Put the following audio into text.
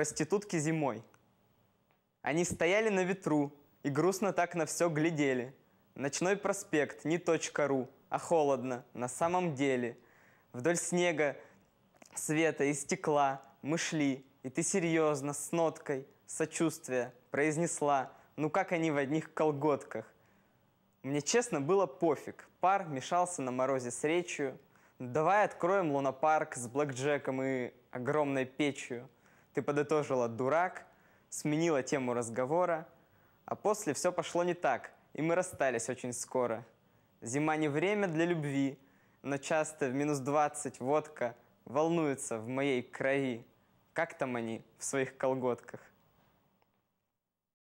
проститутки зимой. Они стояли на ветру и грустно так на все глядели. Ночной проспект, не точка ру, а холодно, на самом деле. Вдоль снега, света и стекла мы шли, и ты серьезно, с ноткой сочувствия произнесла, ну как они в одних колготках. Мне честно было пофиг, пар мешался на морозе с речью. Давай откроем лунопарк с блэкджеком и огромной печью. Ты подытожила «дурак», сменила тему разговора, а после все пошло не так, и мы расстались очень скоро. Зима не время для любви, но часто в минус 20 водка волнуется в моей крови. Как там они в своих колготках?